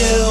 you.